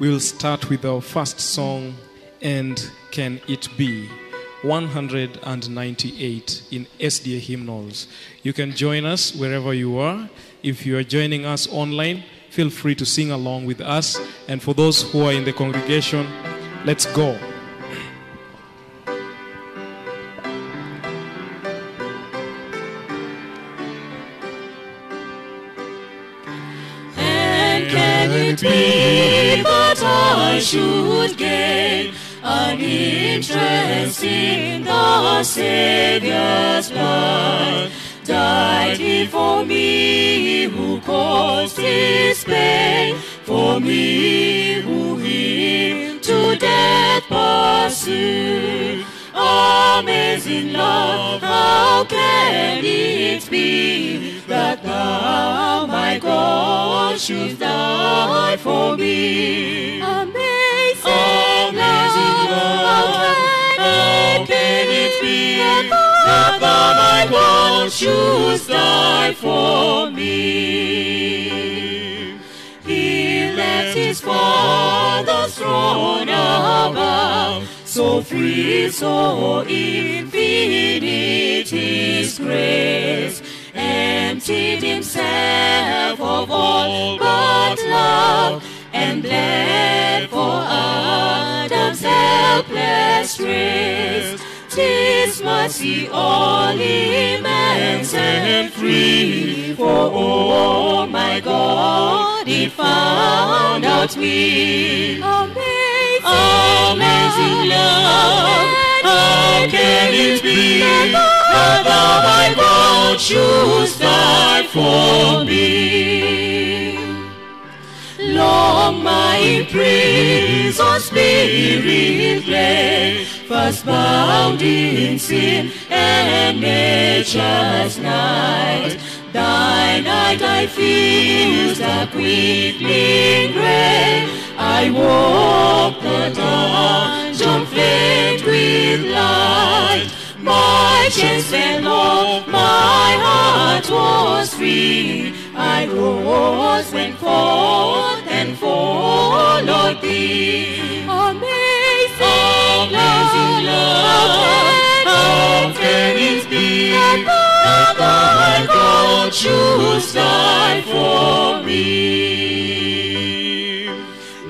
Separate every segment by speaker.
Speaker 1: We will start with our first song, And Can It Be? 198 in SDA hymnals. You can join us wherever you are. If you are joining us online, feel free to sing along with us. And for those who are in the congregation, let's go.
Speaker 2: And can it be I should gain an interest in the Savior's blood? Died he for me who caused his pain, for me who him to death pursued. Amazing love, how can it be that thou, my God, should die for me?
Speaker 3: Amazing,
Speaker 2: Amazing love, how can it be that thou, my God, should die for me? He left his father's throne above, so free, so infinite his grace, emptied himself of all but love, and bled for Adam's helpless race. Tis mercy all immense and free, for oh my God, he found out me.
Speaker 3: amazing,
Speaker 2: Amazing love, how can it be that thou, shouldst die for me? Long my prison spirit lay, first bound in sin and nature's night. Thy night I feel the quickening ray. I walk the dungeon flamed with light. My chains fell off, my heart was free. I rose, went forth, and followed thee.
Speaker 3: amazing,
Speaker 2: Amazing love, how can it be that thy God should die for me?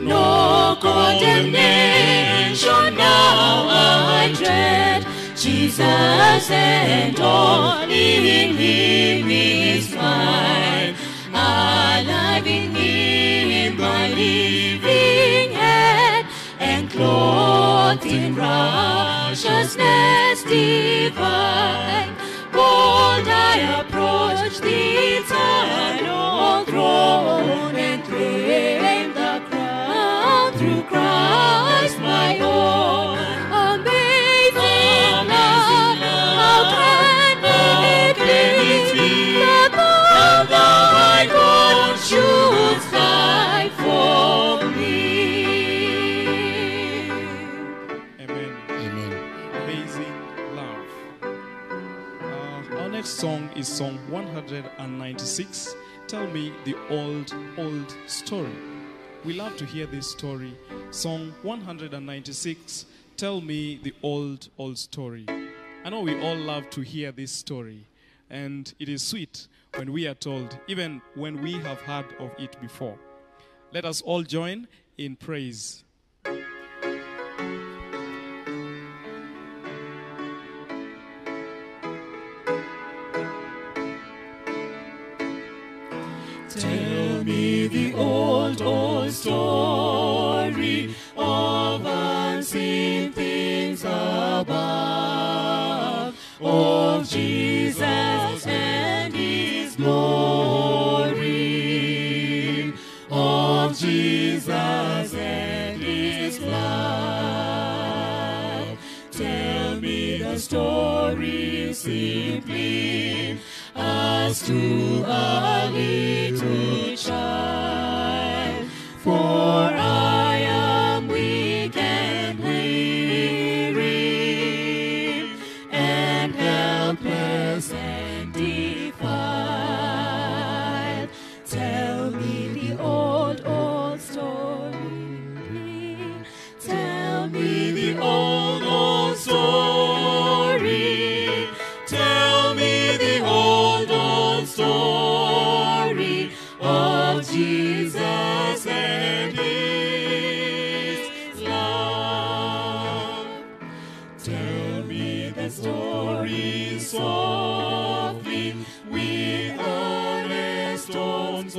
Speaker 2: No condemnation now I dread. Jesus and all in Him is mine. Alive in Him, my living head, and clothed in righteousness divine. Bold I
Speaker 1: next song is song 196. Tell me the old, old story. We love to hear this story. Song 196. Tell me the old, old story. I know we all love to hear this story, and it is sweet when we are told, even when we have heard of it before. Let us all join in praise.
Speaker 2: Tell me the old, old story to a little child. For Tell me the story softly, with honest tones.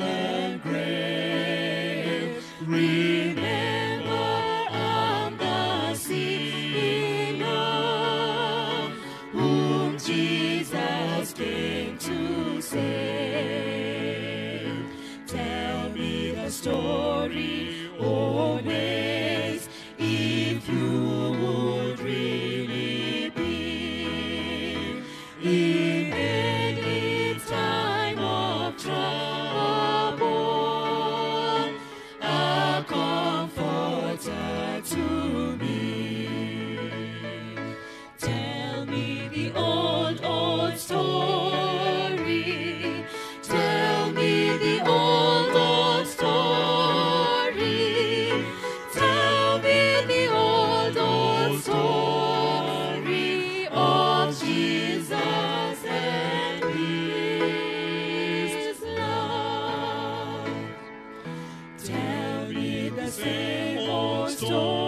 Speaker 2: storm.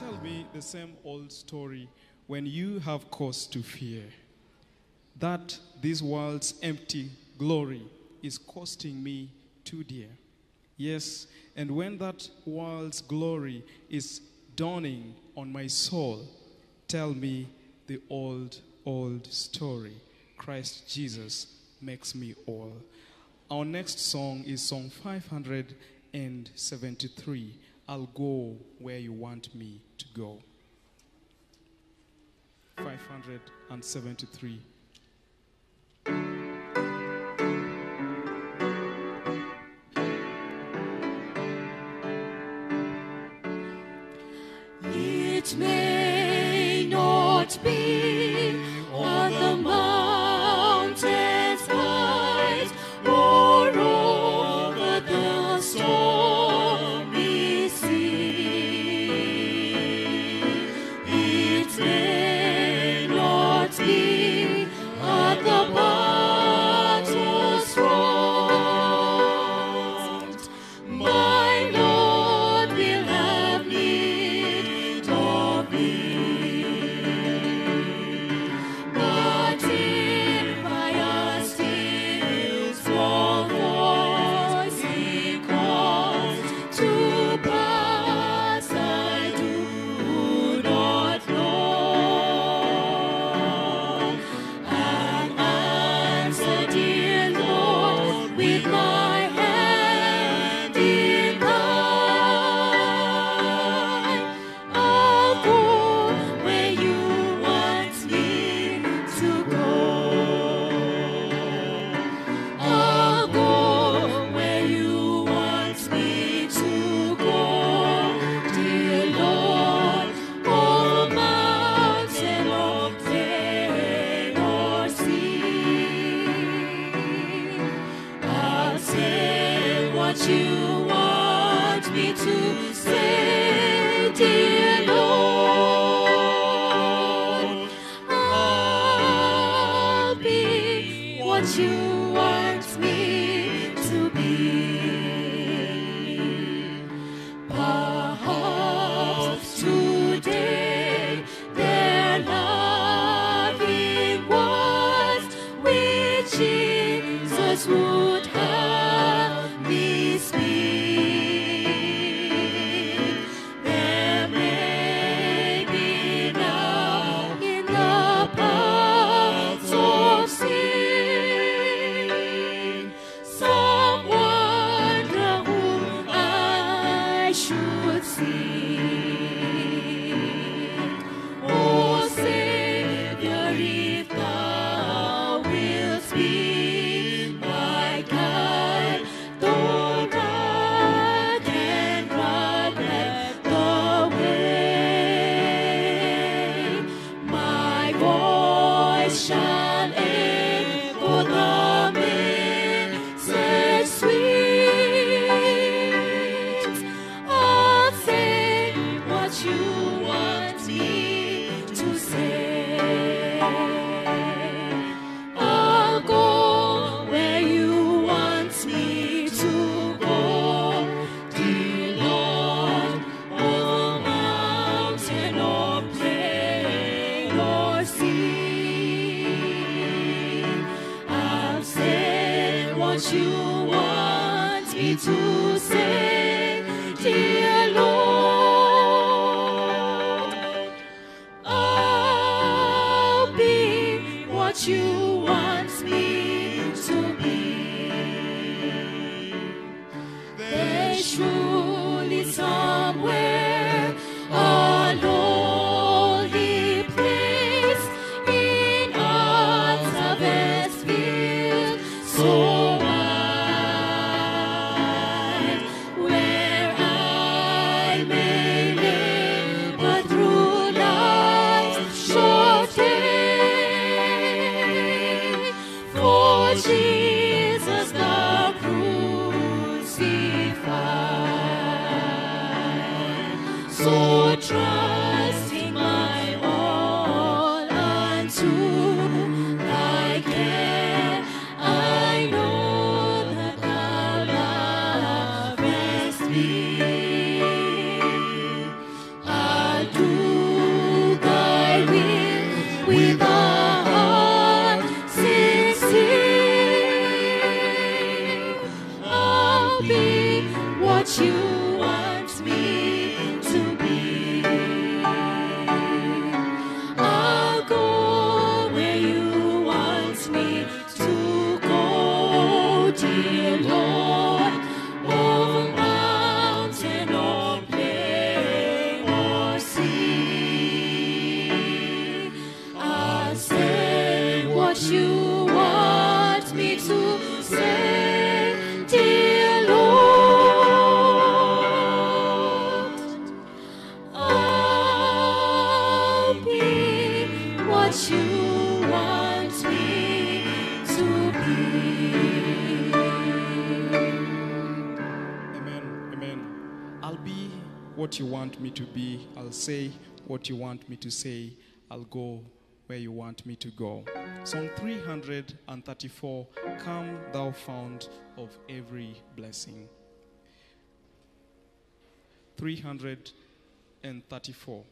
Speaker 2: tell me the same old story when you have cause to fear that this world's empty glory is costing me
Speaker 1: too dear. Yes, and when that world's glory is dawning on my soul, tell me the old, old story. Christ Jesus makes me all. Our next song is Song 573. I'll go where you want me to go. 573.
Speaker 2: what you want me to be. I should. soul. what you want me to be. I'll say what you want me to say. I'll
Speaker 1: go where you want me to go. Psalm 334 Come, thou fount of every blessing. 334.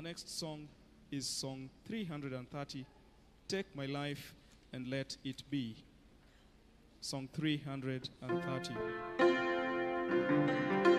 Speaker 1: Our next song is song 330, Take My Life and Let It Be. Song 330.